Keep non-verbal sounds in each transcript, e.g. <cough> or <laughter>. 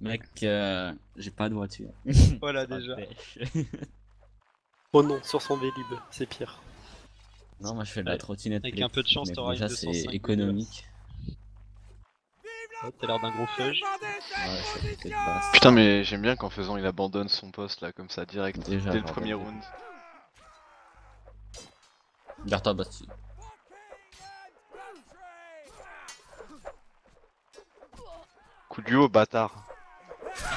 Mec, euh, j'ai pas de voiture. <laughs> Voilà Pas de déjà. pêche. <laughs> Oh non, sur son vélib, c'est pire. non, moi je fais de la Ouais. trottinette. Avec un peu de électrique, chance, mais t'auras une déjà 205 c'est économique. Ouais, T'as l'air d'un gros feuge. Ouais. Putain, mais j'aime bien qu'en faisant il abandonne son poste là, comme ça, direct, Déjà, dès le premier de- round. Garde-toi, Basti. Coup de duo, bâtard.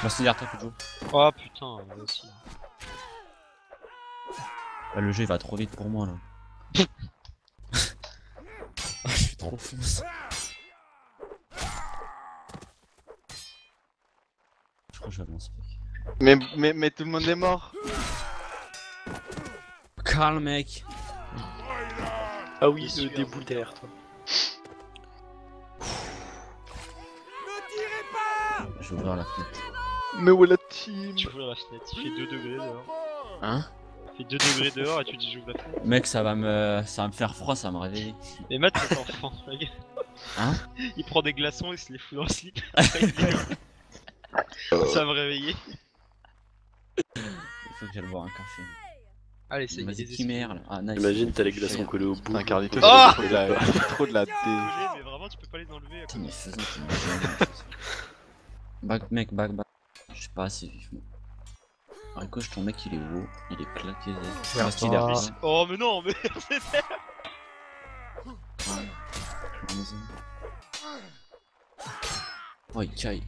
Basti, garde-toi, Kujo. Oh putain, moi aussi. Ah, le jeu il va trop vite pour moi là. Ah, <laughs> je suis trop fonce. Je crois que je vais. Mais, mais, mais tout le monde est mort. Carl, mec. Ah oui, sûr. des boules derrière toi. Je vais ouvrir la fenêtre. Mais où est la team Tu ouvres la fenêtre, il fait 2 degrés dehors. Hein Il fait 2 degrés dehors et tu dis j'ouvre la fenêtre. Mec, ça va me, ça va me faire froid, ça va me réveiller. Mais Matt, cet enfant, <laughs> regarde. Hein Il prend des glaçons, il se les fout dans le slip. <laughs> Ça va me réveiller. Il faut que j'aille boire un café. Allez, c'est qui merde là. Ah, nice. Imagine, t'as les glaçons collés au bout. Putain, Carlito, c'est trop de la, trop de la dé. Mais vraiment, tu peux pas les enlever. Putain, mais faisons. Back, mec, back, back. Je suis pas assez vif, moi. Ricoche, ton mec il est haut, il est claqué. Basti derrière. Oh, mais non, mais. <laughs> Oh, il caille.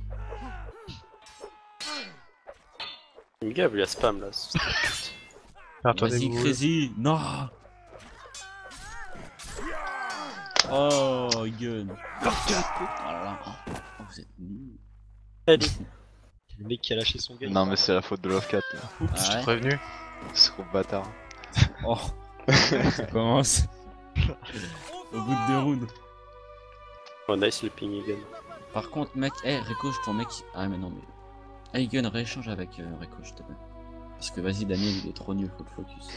Le gars, il a spam là. Vas-y, Crazy. Non. Oh, gun. Oh là là. Oh, vous êtes nuls. Le mec qui a lâché son game. Non, mais c'est la faute de Love 4 là. Ah ouais prévenu. Ce gros bâtard. Oh. Ça commence. Au bout de deux rounds. Oh nice le ping again. Par contre, mec, eh, Ricoche, ton mec. Ah, mais non, mais. Hey, gun, rééchange avec euh, Ricoche, s'il te plaît. Parce que vas-y, Daniel, il est trop nul, faut le focus.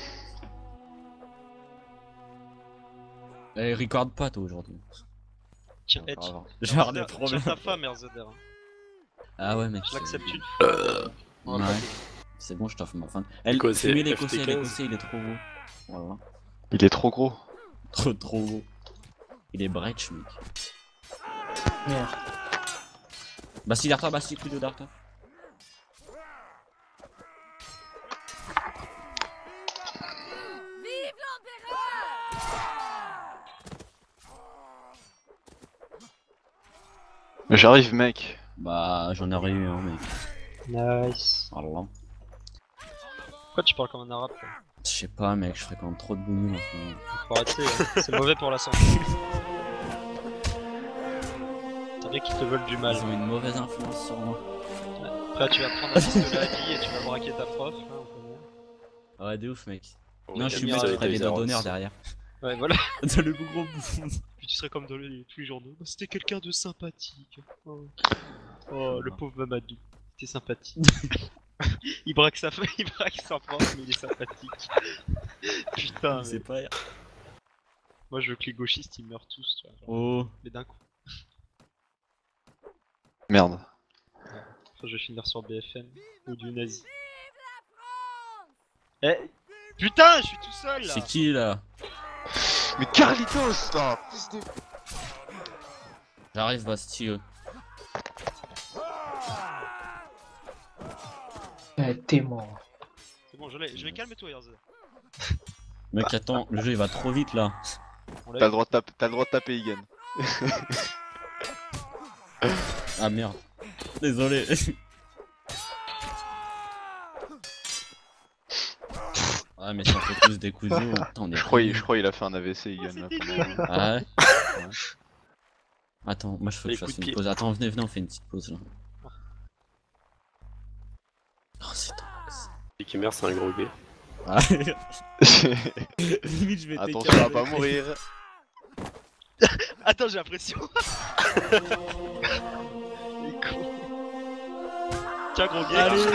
Eh, record pas toi aujourd'hui. Tiens, tiens- voir. Genre, des Tiens ta femme. Ah ouais, mec. Je c'est- l'accepte une Ouais. fois. C'est bon, je t'offre mon fan. Elle, Écossais, fumez l'écossais, FT15. l'écossais, il est trop. Voilà. Il est trop gros. <laughs> Trop, trop beau. Il est bretch, mec. Merde. Basti, derrière Basti, coup de toi. J'arrive, mec. Bah, j'en aurais eu un, mec. Nice. Voilà. Pourquoi tu parles comme un arabe toi Je sais pas, mec, je fréquente trop de boumous en ce moment. Faut arrêter, hein. c'est mauvais pour la santé. T'as bien qu'ils te veulent du mal. Ils ont une mauvaise influence sur moi. Après, tu vas prendre un pistolet à billes et tu vas braquer ta prof. hein. Ouais, de ouf, mec. Oh, non, je suis ça je ferais des les d'honneur derrière. Ouais, voilà. <laughs> Dans le gros bouffon. Puis tu serais comme dans le, tous les journaux. Bah, C'était quelqu'un de sympathique. Oh, Oh, le pauvre Mamadou. C'était sympathique. <laughs> il braque sa femme, <laughs> il braque sa prof, mais il est sympathique. Putain, C'est mais... pas. moi je veux que les gauchistes ils meurent tous, tu vois. genre, Oh. Mais d'un coup. Merde. Je vais finir sur BFM ou du nazi. Eh Putain, je suis tout seul là C'est qui là Mais Carlitos là fils de- J'arrive, Basti. Ouais, t'es mort. C'est bon, je l'ai, je l'ai calme-toi, Yerza. <laughs> Mec, attends, le jeu il va trop vite là. T'as le droit de taper, t'as le droit de taper Egan. Ah merde. Désolé. <laughs> Ah mais si on fait tous des coups est Je crois, je crois il a fait un AVC Egan là. pendant- Ah ouais Ouais. Attends, moi je faut que je fasse une pause. Attends, venez, venez, on fait une petite pause là. Oh, c'est. Et qui meurt, c'est un gros gay. Ah. <laughs> Limite, je vais Attention à pas mourir. Attends, j'ai l'impression. <laughs> Tiens, gros gars. Allez, ouais.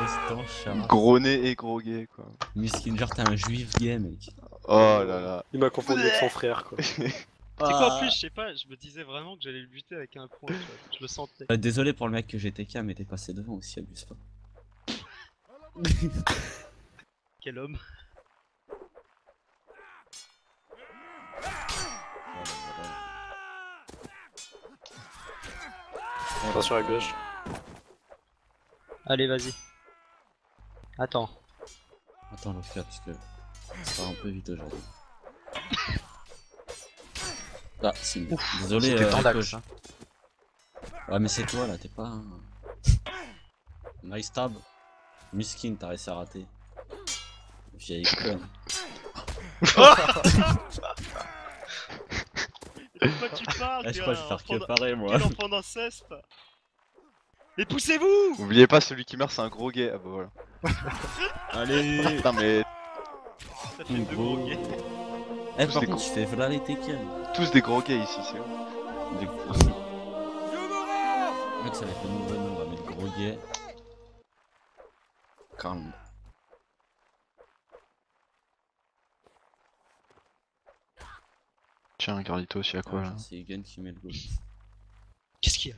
Restant chat. Gros nez et gros gay quoi. Miskin, genre t'es un juif gay, mec. Oh là là. Il m'a confondu avec son frère quoi. <laughs> C'est quoi en Ah. plus, je sais pas, je me disais vraiment que j'allais le buter avec un point, tu vois, je le sentais. Euh, Désolé pour le mec que GTK mais t'es passé devant aussi, abuse pas. <laughs> Quel homme. Attention à gauche. Allez, vas-y. Attends. Attends, le faire parce que ça va un peu vite aujourd'hui. <laughs> Ah, si. Désolé, C'était euh, Ricoche. hein. Ouais, mais c'est toi là, t'es pas. un- Nice tab. Miskin, t'as réussi à rater. Vieille conne. <laughs> De quoi tu parles Ah, je crois que je vais faire que pareil, moi. Quel enfant d'inceste Et poussez-vous Oubliez pas, celui qui meurt, c'est un gros gay. Ah bah voilà. <laughs> Allez Putain, mais Ça fait deux gros gays. Eh, Tous par des contre, je fais voilà les Tekken. tous des gros gays ici, c'est ouf. Mec, ça va être le nouveau nom, on va mettre gros gay. Calme. Tiens, Carlitos, y'a quoi là C'est Egan qui met le goal. Qu'est-ce qu'il y a?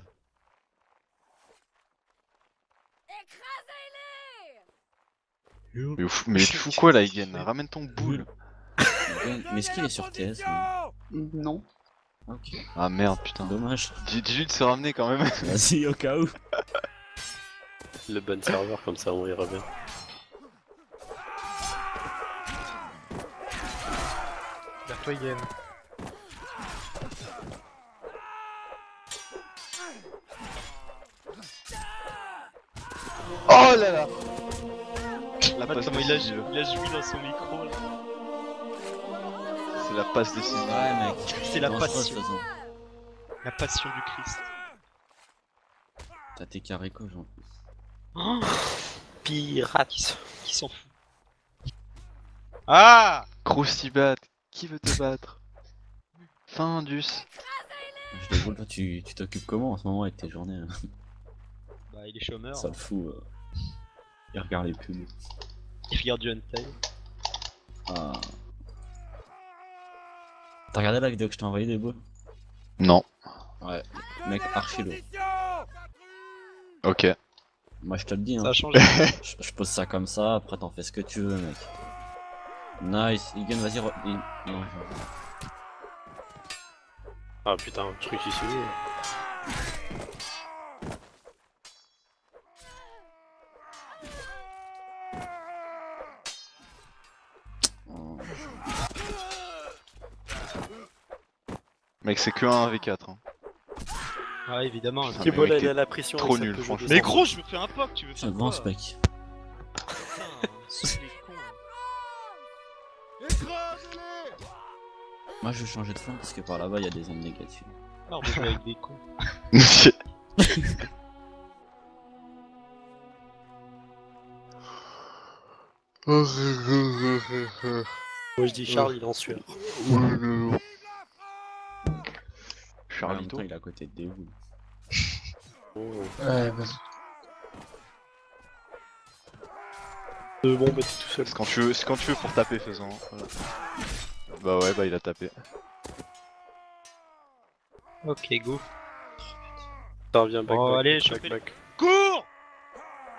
Mais, fou- mais tu fous quoi là, Egan? Ramène ton boule. Mais est-ce qu'il est sur TS Non. Ok, Ah merde, putain. dommage. Dis- Dis-lui de se ramener quand même. <laughs> Vas-y, au cas où. Le bon serveur, comme ça on ira bien. Vers toi. Oh là là La passe il a, décisive. il a joui dans son micro là. C'est la passe décisive. Ouais, mec. C'est la passion. La passion du Christ. T'as tes caricos en plus. <gasps> Oh, Pirate. qui s'en fout Ah Croustibat, qui veut te battre? Findus. Je déroule, toi, tu tu t'occupes comment en ce moment avec tes journées hein? Bah, il est chômeur. Ça le fout. euh. Il regarde les pubs. Il regarde du hentai. Ah. T'as regardé la vidéo que je t'ai envoyée des boules Non. Ouais, mec, archi lourd. Ok. Moi je te le dis, hein. Ça a changé. <laughs> je, je pose ça comme ça, après t'en fais ce que tu veux, mec. Nice, Egan, vas-y. re- il- Non, je- Ah putain, je crois qu'il Mec, c'est que un V4. Hein. Ouais, évidemment. Putain, mais mec, la pression. trop nul, franchement. 200. Mais gros, je me fais un POC, tu veux faire Avance, quoi mec. Putain. Moi je vais changer de flanc parce que par là-bas il y a des ondes négatives. Non, on joue avec des cons. <laughs> <laughs> Moi je dis Charles, il est en sueur. <laughs> Charlito. il est à côté de. Oh. <laughs> Ouais, vas-y. Euh, bon, bah t'es tout seul. C'est quand tu veux, c'est quand tu veux pour taper, faisant. Voilà. Bah ouais, bah il a tapé. Ok, go. Ça revient back, Oh, back, allez, back, back. Cours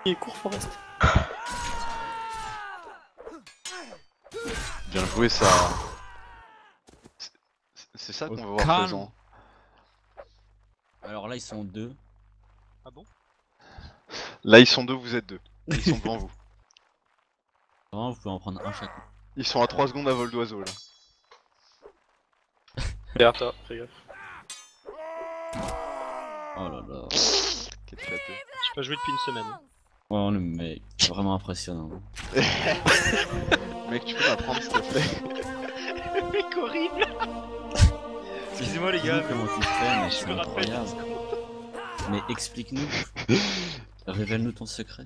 Il court Forest. Bien joué, ça. C'est- ça qu'on veut voir Calme. Alors là ils sont deux. Ah bon? Là, ils sont deux, vous êtes deux. Ils sont devant <laughs> vous. Vraiment vous pouvez en prendre un chacun. Ils sont à 3 secondes à vol d'oiseau là. Derrière toi, fais gaffe. Oh là là. Quel château. J'ai pas joué depuis une semaine. Oh le mec, vraiment impressionnant. <laughs> Mec, tu peux m'apprendre s'il te plaît <laughs> Mec horrible Excusez-moi les gars, comment tu je c'est me rappelle. incroyable. Mais explique-nous. <laughs> Révèle-nous ton secret.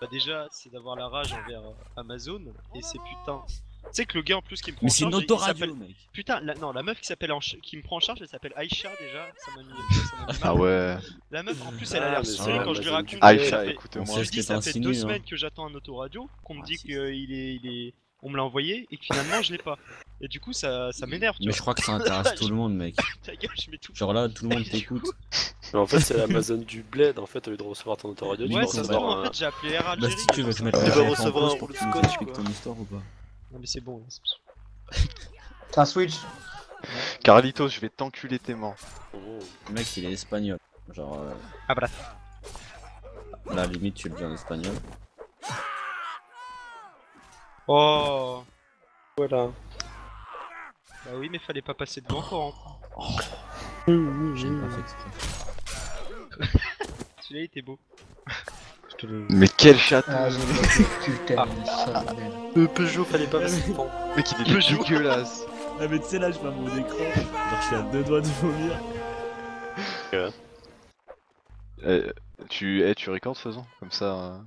Bah déjà, c'est d'avoir la rage envers euh, Amazon et c'est putain. Tu sais que le gars en plus qui me prend Mais en c'est une charge, il autoradio s'appelle- mec. Putain, la, non, la meuf qui s'appelle qui me prend en charge, elle s'appelle Aïcha déjà. Ça m'a mis. Ah ouais. La meuf en plus, elle a Ah, l'air mais saoulée quand je lui raconte. Aïcha, ça fait- écoute-moi. On Je dis, ça fait deux hein. semaines que j'attends un autoradio, qu'on me Ah, dit qu'il est, il est, on me l'a envoyé et que finalement je l'ai pas. Et du coup, ça, ça m'énerve, tu Mais vois. je crois que ça intéresse tout le monde, mec. <laughs> Ta gueule, je mets tout. Genre là, tout le monde <laughs> t'écoute. Mais en fait, c'est l'Amazon du bled. En fait, au lieu de recevoir ton autoradio, tu Ouais, ça se trouve, en un- fait, j'ai appelé Air Bah, si tu veux, je mets Tu vas recevoir un tu de scotch, quoi. ton histoire ou pas. Non, mais c'est bon. là, c'est- Ça switch. Carlitos, je vais t'enculer tes morts. Oh. Le mec, il est espagnol. Genre, euh, Ah, bah. là, limite, tu le dis en espagnol. Oh. Voilà. Bah oui, mais fallait pas passer devant Coran. J'ai pas fait exprès. <laughs> Celui-là, il était beau. Je. Mais quel chat Ah, pas putain merde. Le Peugeot, fallait pas passer devant. Mec, il est Peugeot. dégueulasse. Ah, mais tu sais, là, je vois mon écran. Genre, je suis à deux doigts de vomir. Euh, tu, eh, tu recordes faisant comme ça. euh,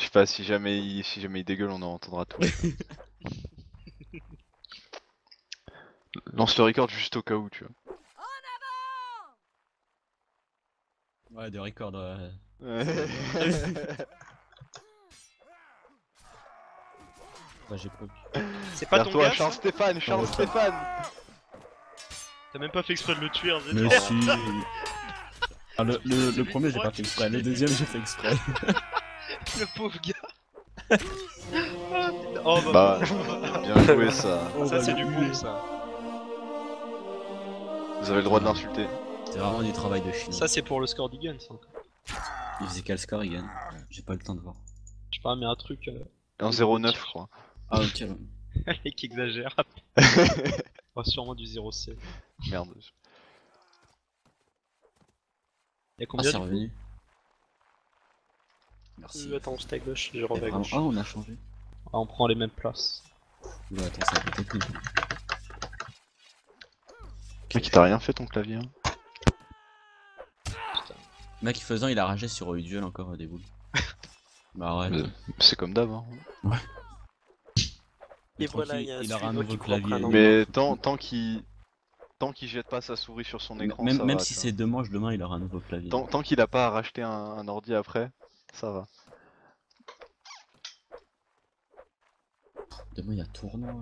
Je sais pas si jamais il, si jamais il dégueule, on en entendra tout. <laughs> Lance le record juste au cas où, tu Ouais, de record. ouais. vois. <laughs> Bah, j'ai pas. C'est pas ton toi, gars, Charles ça Stéphane, Charles Ouais. Stéphane. T'as même pas fait exprès de le tuer, hein, Mais si. Ah, le, le, le Celui <laughs> premier, j'ai pas fait exprès. Le deuxième, j'ai fait exprès. <laughs> Le pauvre gars. Ah, <laughs> putain. oh, Bah, bah, bien joué ça. Oh, ça bah, c'est du bon ça. Vous avez le droit de l'insulter. C'est vraiment du travail de chien. Ça c'est pour le score d'Igan ça. Il faisait quel score, Igan? J'ai pas le temps de voir. Je sais pas mais un truc euh, 1-0-9, je crois. Ah, ok. ouais. <laughs> le mec exagère. Oh, sûrement du 0,7. Merde. Y'a Ah, combien c'est coup? revenu. Merci. Euh, attends, j'étais à gauche, je à gauche. Ah, on a changé. Ah, On prend les mêmes places. Oula, attends, ça va peut-être mieux. Mec, il t'a rien fait ton clavier. hein Mec, faisant, il a ragé sur Duel encore euh, des boules. <laughs> bah ouais. Mais- C'est comme d'hab. Hein. Et voilà, il y a un il aura un nouveau clavier. Mais tant, tant qu'il tant qu'il jette pas sa souris sur son écran, même ça même va, si c'est deux manches, demain, il aura un nouveau clavier. Tant, tant qu'il a pas à racheter un, un ordi après, ça va. Demain, il y a tournoi.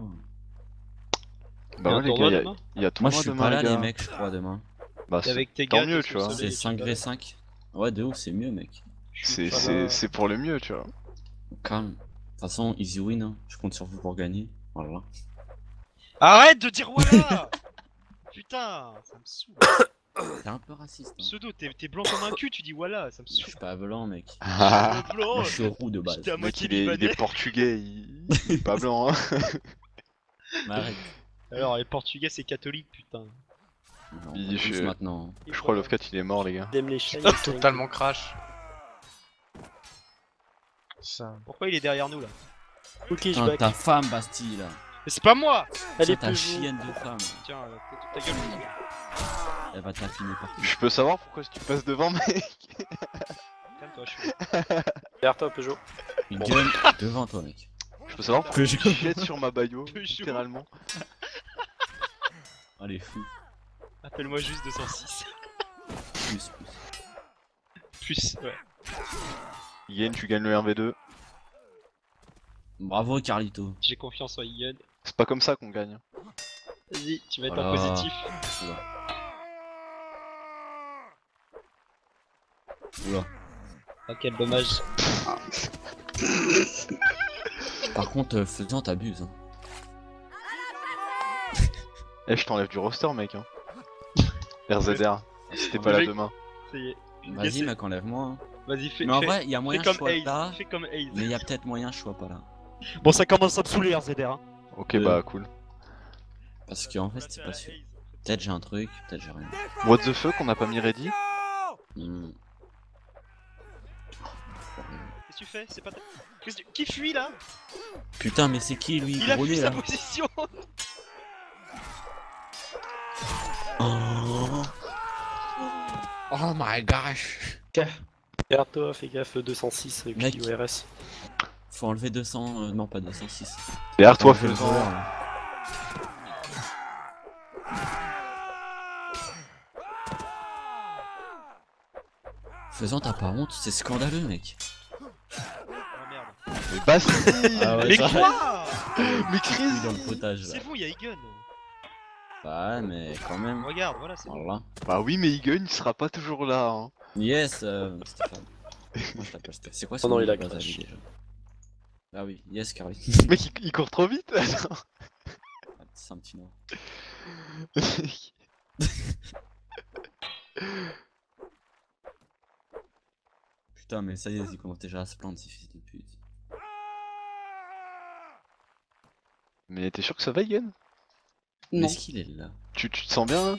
Bah ouais, les tournoi gars, il y a- demain a Moi, tournoi je suis demain, pas là, les les gars. mecs, je crois, demain. Bah, c'est avec tes tant gars, mieux, tu vois. C'est tu 5 vas- v 5. Ouais, de ouf, c'est mieux, mec. C'est pour le mieux, tu vois. Calme. De toute façon, easy win, hein. je compte sur vous pour gagner. Voilà. Arrête de dire voilà <laughs> Putain, ça me saoule. T'es un peu raciste. Hein. Pseudo, t'es blanc comme un cul, tu dis voilà, ça me Je suis pas blanc, mec. <laughs> Ah, blanc, je suis roux de base. mec, moitié il est, il libanais. est portugais, il... il est pas <laughs> blanc. Hein. Arrête. Alors, les portugais, c'est catholique, putain. Non, je- maintenant. Et Je crois. Lovcat, il est mort, les gars. Les chiens. Totalement crash. Ça. Pourquoi il est derrière nous là? Ok, je back. ta femme, Bastille, là. Mais c'est pas moi Putain, ta chienne de femme. Tiens, euh, ta- ta gueule. Elle va t'affiner partout. Je peux savoir pourquoi tu passes devant, mec Calme-toi, je suis. <laughs> Derrière toi, Peugeot. Il gueule devant toi, mec. Je peux savoir pourquoi tu jettes sur ma bayo, littéralement. Allez, fou. Appelle-moi juste 206. Plus, plus. Plus, ouais. Yen, tu gagnes le 1v2. Bravo, Carlito. J'ai confiance en Ian. C'est pas comme ça qu'on gagne. Vas-y, tu vas être Voilà. en positif. Oula. Ah, quel dommage. <laughs> Par contre, euh, faisant, t'abuses. Hein. Eh, je t'enlève du roster, mec. Hein. RZR, si t'es pas là demain. Vas-y, mec, enlève-moi. hein. Vas-y, fais, Mais en fais- vrai, il y a moyen que je comme sois là. Comme. Mais il y a peut-être moyen que je sois pas là. Bon, ça commence à me saouler, RZR. Hein. Ok, Euh, bah cool. Parce qu'en fait, c'est pas sûr. Peut-être j'ai un truc, peut-être j'ai rien. What the fuck, on n'a pas mis ready Hmm. Qu'est-ce que tu fais C'est pas ta... Que tu- Qui fuit là? Putain, mais c'est qui lui Il a fui sa là? position Oh. oh my gosh Derrière toi, fais gaffe, 206 avec Mec. l'IORS. Faut enlever 200, euh, non pas 206. Derrière toi, Faut enlever le. Faisant, t'as pas honte, c'est scandaleux, mec. Oh merde. Mais Basti Ah ouais, Mais ça- quoi Mais Chris dans le potage là. C'est bon, il y a Egan. Bah, mais quand même. Regarde, voilà, c'est bon. Bah oui, mais Egan, il sera pas toujours là. Hein. Yes, euh, Stéphane. Moi je t'appelle Stéphane. C'est quoi <laughs> Oh son non, nom il a crash. déjà Ah oui, yes, Carly. <laughs> Mec, il, il court trop vite. C'est un petit nom. <laughs> Putain, mais ça y est, il commence déjà à se plaindre, ces fils de pute. Mais t'es sûr que ça va, Mais Non, est-ce qu'il est là? Tu, tu te sens bien là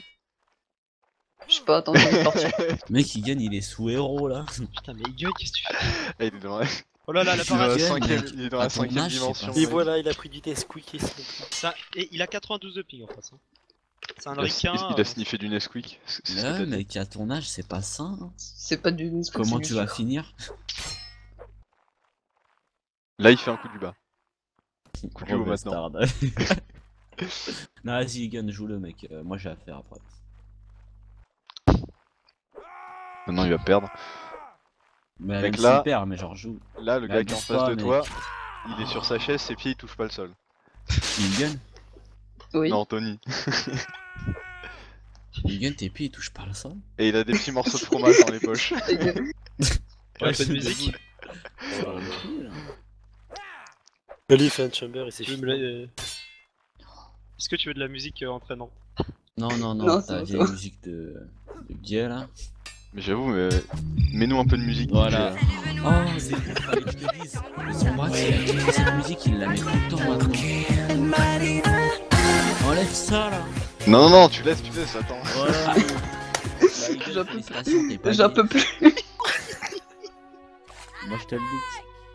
je sais pas, attends, je vais <laughs> partir. Mec, il gagne, il est sous héros là. <laughs> Putain, mais Egan, qu'est-ce que tu fais? Ah, Il est dans la, <laughs> Oh là là, la il est dans la cinquième, il est dans la cinquième âge, dimension. Et voilà, il a pris du Nesquik et Ça, et il a 92 de ping en face. Hein. C'est un Il a, ricain. il a euh, sniffé du Nesquik. Là, mec, à ton âge, c'est pas ça. hein. C'est pas du Nesquik, Comment tu vas finir? Là, il fait un coup du bas. Gros bastard. <laughs> non, vas-y, Gun, joue-le, mec. Euh, moi, j'ai affaire après. Maintenant, il va perdre. Mais Mec, là- perd, mais genre, joue. Là, le gars qui est en face pas, de mec. toi, il est sur sa chaise, ses pieds ils touchent pas le sol. Il gun? Oui. Non, Tony. <laughs> Il gun, tes pieds, ils touchent pas le sol? Et il a des petits morceaux de fromage dans les poches. <laughs> Ouais, pas c'est de musique. C'est il fait un chamber et c'est fini. la- euh, Est-ce que tu veux de la musique euh, entraînante Non, non, non, Non, ta c'est vieille bon. musique de, de là. Mais j'avoue, mais... mets-nous un peu de musique. Voilà. Oh, c'est fallait que je te dise. Kiffé cette musique, il la met tout le temps maintenant. Enlève ça là. Non, non, non, tu laisses, tu laisses, attends. Voilà. <laughs> Bah, J'en peux plus. Moi, je te le dis.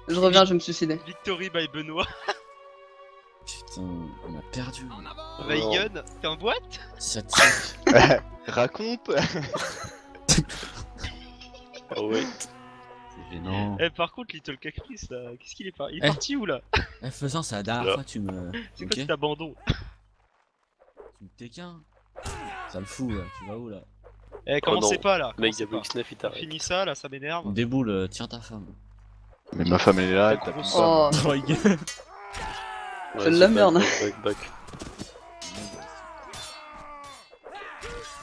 Je reviens, je vais me suicider. Victory by Benoît. <laughs> Putain, on a perdu. By Egan, t'es en boîte? Ça tire. <laughs> Raconte Ah <laughs> ouais. C'est gênant. Eh, par contre, Little Cactus là, qu'est-ce qu'il est parti Il est Eh. parti où là? Eh, faisant, c'est la dernière fois tu me. C'est Ok. quoi cet abandon? Tu me t'es qu'un. Ça le fout là, tu vas où là? Eh, commencez non. pas là. Mec, commencez pas. WX9 il t'arrête. Finis ça là, ça m'énerve. Déboule, euh, tiens ta femme. Mais ma femme elle est là, elle tape pas. Oh, Oh, il gueule. Ouais, C'est de la back, merde. back,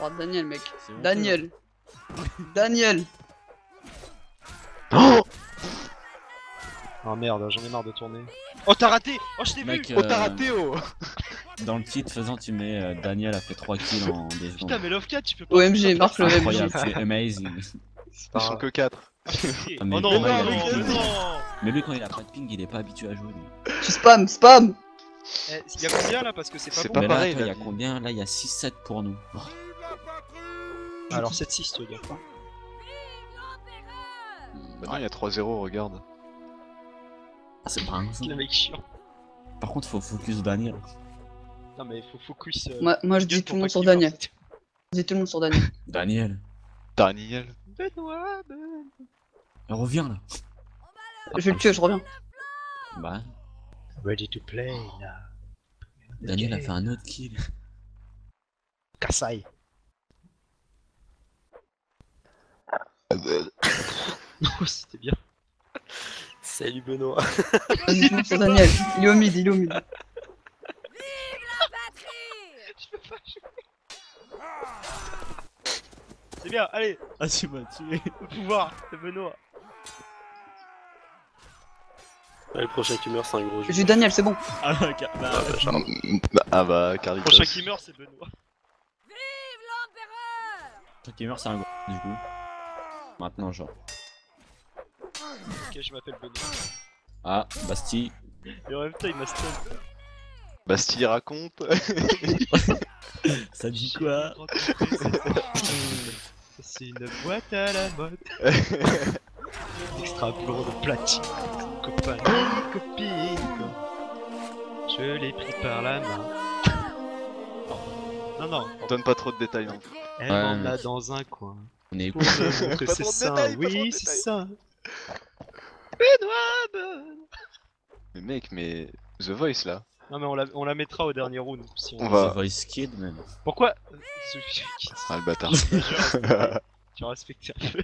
oh, Daniel, mec. C'est honteux. Daniel. Daniel. Oh Oh merde, j'en ai marre de tourner. Oh, t'as raté Oh, je t'ai vu Mec, Oh, t'as euh, raté, oh dans le titre faisant, tu mets euh, Daniel a fait 3 kills en des secondes. Putain, mais Lovcat, tu peux pas. OMG, marque le Incroyable, MG. c'est amazing. Ils sont que 4. Ah, mais Oh non, non, non, mais non, non, non, Mais lui, quand il a pas de ping, il est pas habitué à jouer. Lui. Tu spam, spam. Eh, Y'a combien là Parce que c'est pas C'est bon. pas mais là, pareil, toi, il y a combien? Là, il y a 6-7 pour nous. Oh, Alors 7-6, tu veux dire. Bah non, il y a 3-0, regarde. c'est pas un. Le mec chiant. Par contre, faut focus Daniel. Non, mais faut focus. euh, Moi, moi je dis tout le monde sur. Daniel. Je dis tout le monde sur Daniel. Daniel, Daniel. Benoît, Benoît. reviens là. Je vais le tuer, je reviens. Bah, Ready to play là. Daniel a fait un autre kill. Kassai. <laughs> C'était bien. Salut Benoît. Monde sur Daniel. Il est au mid, il est au mid. <laughs> C'est bien, allez, Ah, tu m'as tué. le pouvoir de Benoît. Ouais, le prochain qui meurt, c'est un gros jeu. J'ai Daniel, c'est bon. Ah, bah, ca- bah, Ah, bah, Ah bah, Le Carlitos. prochain qui meurt, c'est Benoît. Toi qui meurt, c'est un gros. Du coup. Maintenant, genre. Ok, je m'appelle Benoît. Ah, Bastille. Et en même temps, il m'a stun. Bastille raconte. <laughs> Ça dit quoi? <laughs> C'est une boîte à la mode. <laughs> Extra blond de platine. Copain, copine. Je l'ai pris par la main. <laughs> Non, non, Donne pas trop de détails non plus. elle Ouais, m'en mais- a dans un coin. On est Pour me <laughs> montrer Pas ses trop de seins. détails, pas trop Oui, c'est détails. ça. Benoît, Benoît. Mais mec, mais The Voice là. Non, mais on la, on la mettra au dernier round. Si on... On va- Voice Kid, même. Pourquoi <laughs> Ah le bâtard. Tu respectes un peu.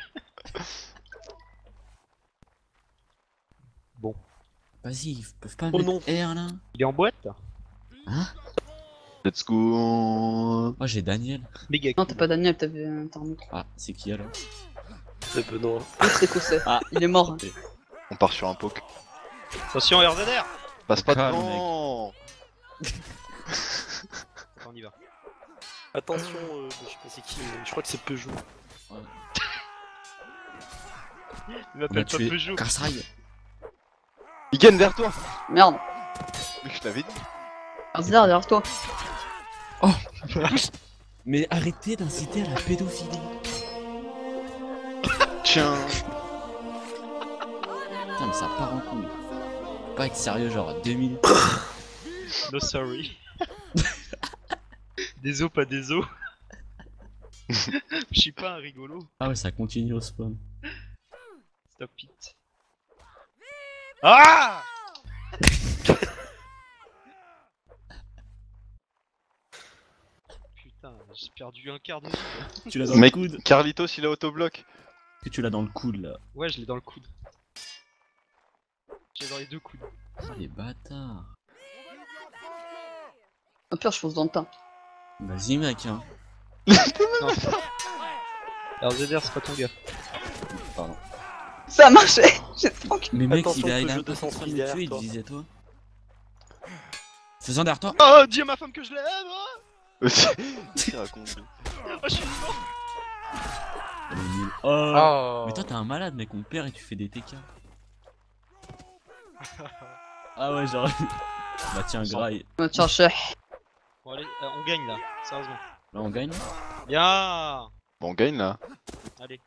Bon. Vas-y, ils peuvent pas Oh mettre non. R là Il est en boîte Hein Let's go. Moi j'ai Daniel. Méga Non, t'as pas Daniel, t'avais un t'as un autre. Ah, c'est qui alors C'est Benoît. L'autre, c'est Cossé. Ah. Il est mort. On part sur un poke. Attention RZR Passe pas Calme, devant. On y va. Attention, euh, je sais pas c'est qui, mais je crois que c'est Peugeot. Il On a m'appelle pas tué Peugeot. Karsai. Il gagne vers toi. Merde. Mais je t'avais dit. Arzir, derrière toi. Mais arrêtez d'inciter à la pédophilie. <laughs> Tiens. Putain, mais ça part en couille. Faut pas être sérieux, genre 2 minutes. <laughs> No sorry. <laughs> des os, pas des os. <laughs> Je suis pas un rigolo. Ah ouais, ça continue au spawn. Stop it. Ah <laughs> Putain, j'ai perdu un quart de vie. Tu l'as dans Mec, le coude. Carlitos il a autobloc. Que tu l'as dans le coude là. Ouais, je l'ai dans le coude. J'ai dans les deux coudes. Ah, les bâtards. Au pire, je fonce dans le tas. Vas-y, mec, hein. Non. RZR, c'est pas ton gars. Pardon. Ça a marché <laughs> J'ai tranquille. Mais mec, Attention, il a, il a un peu 206 de me derrière tuer, il toi. disait toi. Faisant derrière toi. Oh, dis à ma femme que je l'aime hein <laughs> Qu'est-ce qu'il raconte Oh, je suis mort est nulle. Oh. Oh. Mais toi, t'es un malade, mec. On perd et tu fais des TK. ah ouais, genre. <laughs> bah tiens, graille. On va te chercher. Bon, allez, euh, on gagne là, sérieusement. Là, on gagne. Bien Bon, on gagne là. Allez.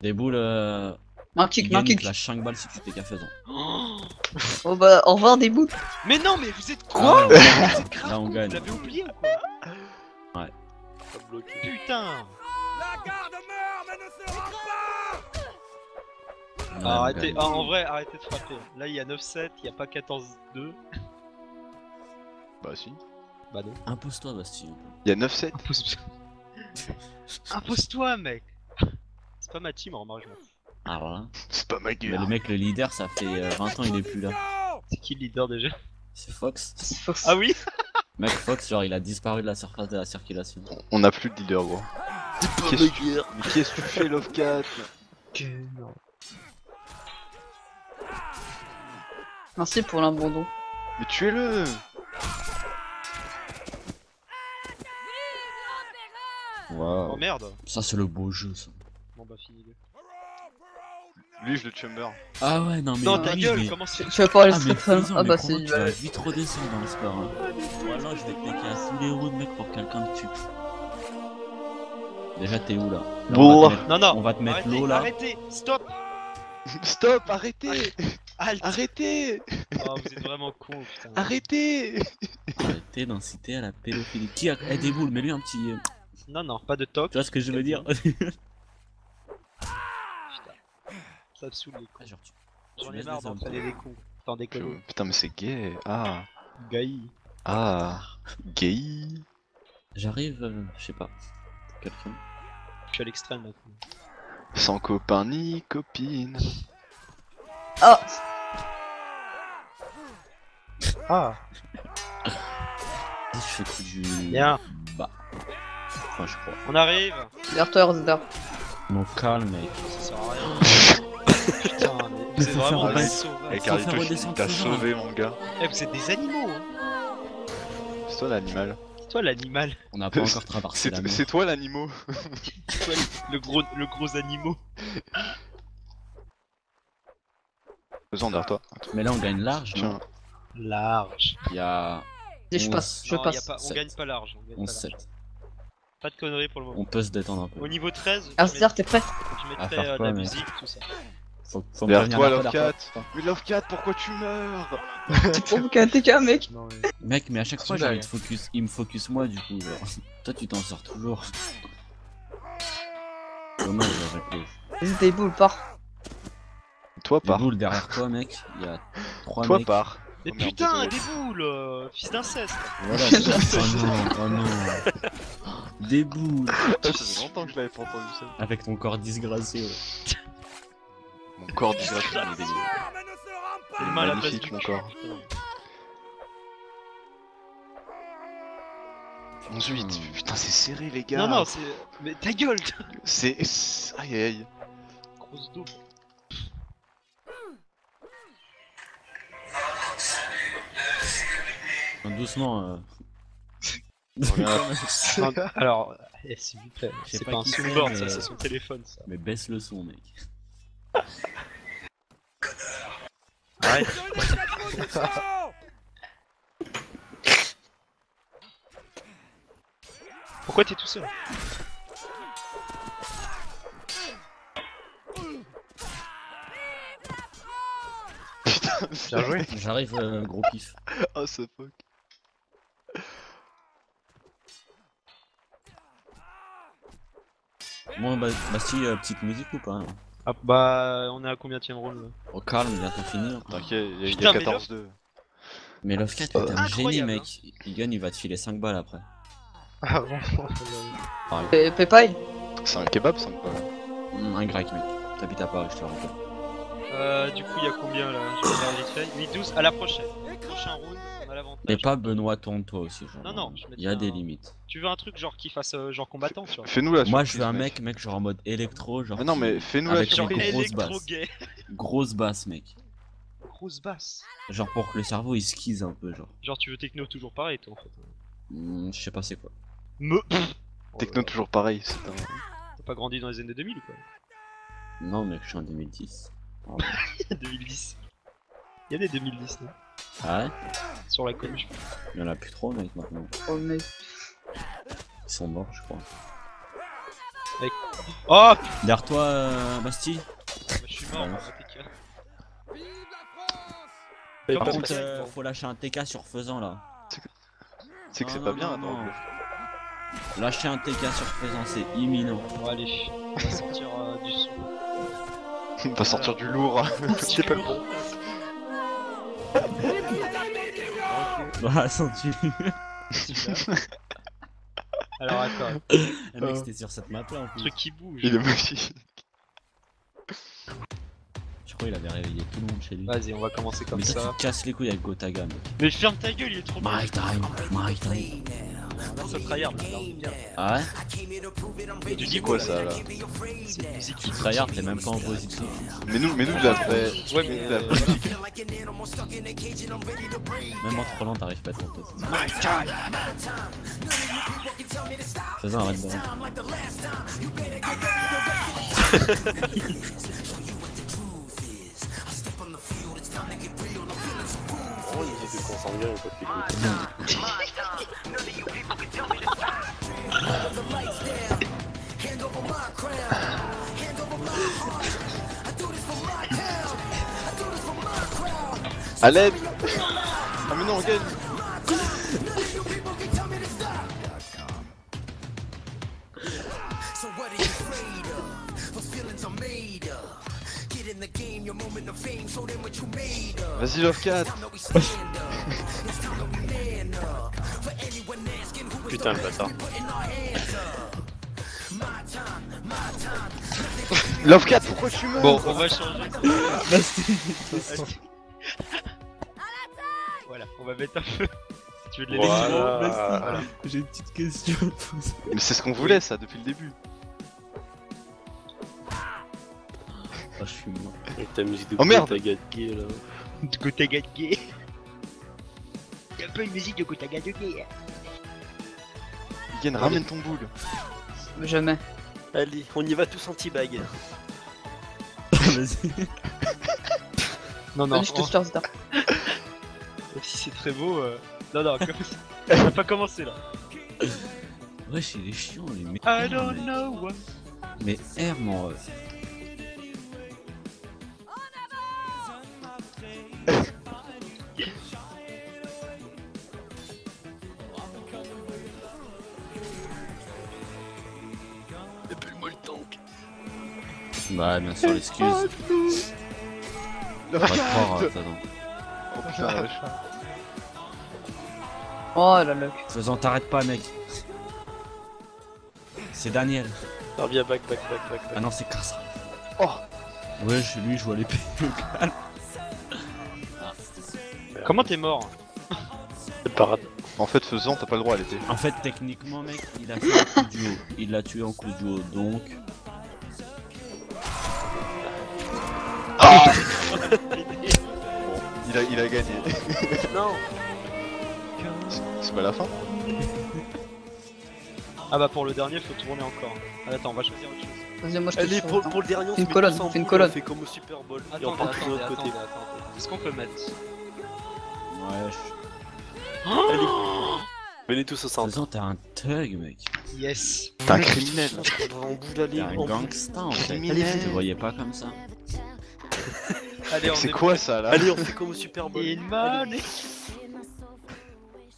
Des boules. Euh... Un kick, un kick. lâchent 5 balles si tu t'es qu'à faisant. Oh bah, au revoir des bouts. Mais non, mais vous êtes Ah, quoi ouais, Vous êtes grave, Là, on vous gagne. l'avez oublié ou quoi Pas bloqué. Putain on Ah, Arrêtez, gagne. ah, en vrai, arrêtez de frapper. Là, il y a 9-7, il y a pas 14-2. Bah si. Bah non. Impose-toi, Bastille. Il y a 9-7. Impose- <laughs> Impose-toi, mec C'est pas ma team, en remarque, je m'en fous. Alors là. C'est pas ma Mais gueule. le mec, le leader, ça fait euh, 20 ans, il est plus là. C'est qui le leader déjà? C'est Fox. Ah oui? Mec, Fox, genre, il a disparu de la surface de la circulation. On a plus de leader gros. Qu'est-ce que tu... Mais qu'est-ce que tu fais Love Cat? Merci pour l'abandon. Mais tuez-le Oh Waouh. Merde Ça, c'est le beau jeu, ça. Bon bah, fini-le. Lui je le chumber. Ah ouais, non, mais. Non, bah ta gueule, comment c'est Tu vas pas aller Ah. Faisan, Ah bah, c'est. que tu vas vite redescendre dans le sport. Hein. Ou alors, je vais te niquer à tous les rounds, mec, pour que quelqu'un te tue. Déjà, t'es où là, Là, on, Bon. va te mettre, Non, non on va te mettre Arrêtez, l'eau là. arrêtez Stop <laughs> Stop Arrêtez Halt Arrêtez Oh, vous êtes vraiment con, putain. Arrêtez Arrêtez d'inciter à la pédophilie. Qui a. Eh, des boules, mets-lui un petit. Non, non, pas de toc. Tu vois ce que je veux dire <laughs> Ça me saoule les cons. Ah, genre, tu- J'en tu ai marre d'entraîner les cons. T'en déconnes. Putain mais c'est gay. Ah. Gaï. Ah. Gay. J'arrive, euh, je sais pas. Quelqu'un. Je suis à l'extrême maintenant. Sans copain ni copine. Ah <laughs> Ah Je fais du. Bien. Bah. Je crois. On arrive Derrière toi, Erzder. Mon calme, mec. Ça sert à rien. <laughs> Putain, mais vous êtes vraiment des un- sauvages. Eh il t'a souvent. sauvé mon gars. Eh, vous êtes des animaux, hein C'est toi l'animal. C'est toi l'animal. On n'a pas <laughs> encore traversé C'est la mer. c'est toi l'animal. <laughs> C'est toi le gros, le gros animal. Faisons derrière toi. Mais là, on gagne large. non Tiens. Large. Il y a je passe, je Non, y a passe. pas, on gagne pas large. On gagne pas, 11-7. large. Pas de conneries pour le moment. On peut se détendre un peu. Au niveau 13, je, Erzder, mets- t'es prêt je À mettrai faire euh, de quoi, la mec musique, tout ça. Faut, me prévenir toi, Love Cat. Mais Love Cat, pourquoi tu meurs Tu provoques un TK, mec Mec, mais à chaque fois, de focus. Il me focus moi, du coup. Genre. <laughs> Toi, tu t'en sors toujours. Dommage, j'aurais. Vas-y, des boules, pars. Toi Des pars. boules derrière toi, mec. Il y a trois Toi mecs. pars. Mais Oh putain, des boules euh, Fils d'inceste Voilà. <laughs> oh non, oh non. Des boules. Ça faisait longtemps que je l'avais pas entendu ça. Avec ton corps disgracié. ouais. Mon corps il est mains à la place Magnifique, mon corps. Putain. 11-8, putain, c'est serré, les gars. Non, non, c'est. Mais ta gueule C'est. c'est- Aïe aïe aïe. Grosse dope. Doucement. euh. <laughs> Alors, eh, s'il vous plaît, c'est pas pas un soundboard, mais- ça, c'est son téléphone, ça. Mais baisse le son, mec. Arrête. Pourquoi t'es tout seul Putain, Bien joué. J'arrive, euh, gros pif. Oh, ce fuck. Bon, bah, Bastille, euh, petite musique ou pas hein Ah, bah, on est à combien de round là? Au calme, bientôt finir. T'inquiète, il y a- il y a mais 14-2. Mais Love 4 est un génie, mec. Il gagne, il va te filer 5 balles après. Ah bon Pe- Paypal C'est un kebab, ça quoi. Hum, un grec, mec. T'habites à Paris, je te le rappelle. Euh, du coup, il y a combien là? Je vais regarder vite fait. 8-12, à la prochaine. Prochain round, l'avantage. Mais pas Benoît, tourne-toi aussi. Genre. Non, non, je Il y a des limites. Tu veux un truc genre qui fasse euh, genre combattant, tu vois Fais-nous la Moi, je veux un mec, mec, genre en mode électro, genre. Mais non, mais fais-nous la Genre grosse électro-gay. Grosse basse, mec. Grosse basse. Genre pour que le cerveau il skise un peu, genre. Genre, tu veux techno toujours pareil, toi en fait. Hum, je sais pas c'est quoi. Me. Techno toujours pareil, c'est un. T'as pas grandi dans les années 2000 ou quoi Non, mec, je suis en 2010. 2010. <laughs> Il y a des 2010 là, Ah ouais? Sur la commune. Il y en a plus trop, mec, maintenant. Oh mec. Ils sont morts, je crois. Oh Derrière toi, euh, Bastille putain, je suis mort, Ouais. on. Mais Par contre, euh, faut lâcher un TK sur faisant là. C'est que c'est non, pas bien, non, attends. non. Lâcher un TK sur faisant, c'est imminent. Bon, allez, on va sortir euh, du son. On va sortir du lourd. C'est pas bon. <laughs> Bah, sens-tu <laughs> Alors attends, Le mec, c'était sur cette map là en plus. truc qui bouge. Il est magique. Je crois qu'il avait réveillé tout le monde chez lui. Vas-y, on va commencer comme Mais ça. te casses les couilles avec Gotaga, mec. Mais ferme ta gueule, il est trop bon. My time, my time. Non, ça tryhard là. Ah ouais Tu dis quoi ça là C'est une musique Tu tryhard, t'es même pas en positif. Mais nous, mais nous la vraie. Ouais, mais musique. Même en trop lent, t'arrives pas à être en positif. Faisant, arrête de. Oh, musique de consanguin, quoi, le best, bâtard. we putting our hands up. My time, my time. Love 4, pourquoi tu meurs? Bon, on va changer. Voilà, on va mettre un peu. <laughs> Si tu veux de l'élection. Voilà. J'ai une petite question. Mais c'est ce qu'on voulait ça depuis le début. Oh, je suis mort. Avec ta musique de Oh, merde. Gotaga gay là. De Gotaga de gay. Y'a un peu une musique de Gotaga de gay. Yann, ramène ton boule. Jamais. Allez, on y va tous anti-bag. Vas-y. Non, non, Vas-y, je te sors, Zeta. Même si c'est très beau. euh, Non, non, comme... on <laughs> va pas commencer là. Wesh, il est chiant, les mecs. I don't know what. Mais R, mon. <laughs> Appelle-moi le tank. Bah, bien sûr, l'excuse. On va te croire, euh, attends. Oh putain, wesh. Oh la luck. Faisant, t'arrêtes pas, mec. C'est Daniel. Viens back, back, back, back, back. Ah non, c'est Cassa. Oh. Ouais, chez lui, je vois l'épée. <laughs> Comment t'es mort C'est parade. En fait, faisant, t'as pas le droit à l'été. En fait, techniquement, mec, il a fait un coup du haut. Il l'a tué en coup du haut, donc. Il a, il a gagné. <laughs> Non C'est- pas la fin Ah bah pour le dernier, faut tourner encore. Ah, attends, on va choisir autre chose. Vas-y, moi je te Allez, suis. pour, pour le dernier, on une colonne, fais une colonne. On fait comme au Super Bowl. et on part de l'autre côté. attendez, attendez. Qu'est-ce qu'on peut mettre Ouais, je... Allez. Venez tous au centre. façon, t'es un thug, mec. Yes T'es un criminel. On. T'es en un gangsta, en fait. Criminel. Je te voyais pas comme ça. C'est est quoi ça là Allez, on fait comme au Super Bowl. Money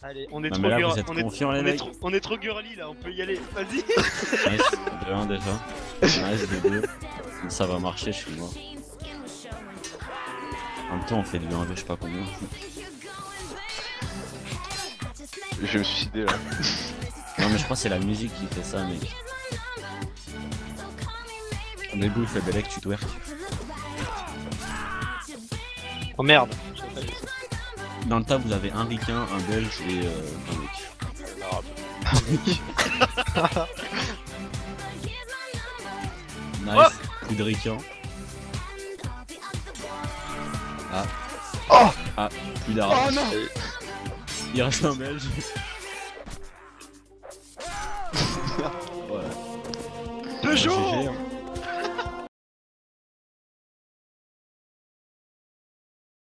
Allez, on est Non, trop mais là, vous êtes on est- confiants, les on est mecs trop- On est trop girly là, on peut y aller. Vas-y Nice, de 1 déjà. Nice, de 2. Ça va marcher chez moi. En même temps, on fait du 1 je sais pas combien. Je vais me suicider là. Non, mais je crois que c'est la musique qui fait ça, mec. Au début, il fait Belek, tu twerk. Oh merde Dans le tas, vous avez un ricain, un belge et euh, un mec. <laughs> Nice, coup de ricain. Ah. Oh Ah, plus d'arabe. Oh non Il reste un belge. voilà. Peugeot.